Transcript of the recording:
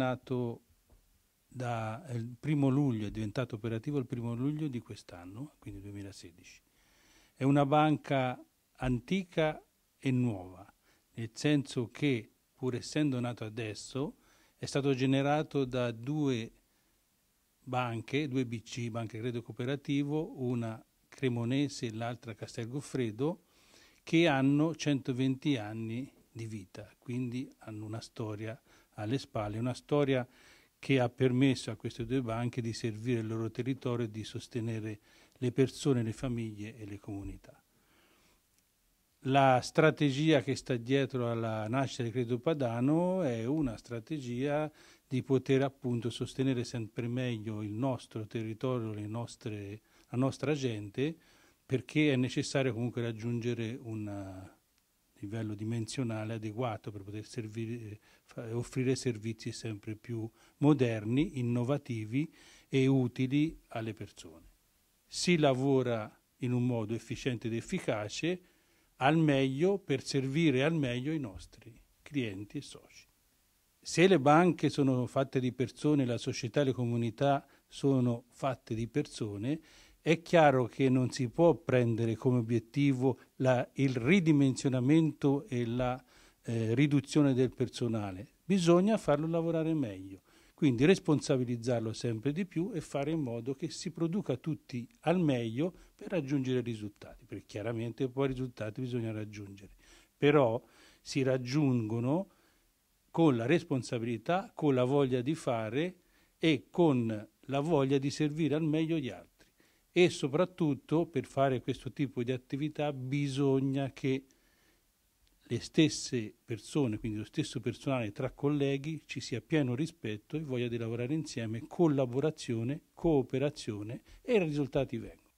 nato il primo luglio, è diventato operativo il primo luglio di quest'anno, quindi 2016. È una banca antica e nuova, nel senso che pur essendo nato adesso è stato generato da due banche, due BC, Banca Credito Cooperativo, una cremonese e l'altra Castel Goffredo, che hanno 120 anni di vita, quindi hanno una storia alle spalle, una storia che ha permesso a queste due banche di servire il loro territorio e di sostenere le persone, le famiglie e le comunità. La strategia che sta dietro alla nascita del credito padano è una strategia di poter appunto sostenere sempre meglio il nostro territorio, nostre, la nostra gente, perché è necessario comunque raggiungere un livello dimensionale adeguato per poter servire, offrire servizi sempre più moderni, innovativi e utili alle persone. Si lavora in un modo efficiente ed efficace al meglio per servire al meglio i nostri clienti e soci. Se le banche sono fatte di persone, la società e le comunità sono fatte di persone, è chiaro che non si può prendere come obiettivo la, il ridimensionamento e la eh, riduzione del personale, bisogna farlo lavorare meglio. Quindi responsabilizzarlo sempre di più e fare in modo che si produca tutti al meglio per raggiungere risultati, perché chiaramente poi risultati bisogna raggiungere, però si raggiungono con la responsabilità, con la voglia di fare e con la voglia di servire al meglio gli altri. E soprattutto per fare questo tipo di attività bisogna che le stesse persone, quindi lo stesso personale tra colleghi, ci sia pieno rispetto e voglia di lavorare insieme, collaborazione, cooperazione e i risultati vengono.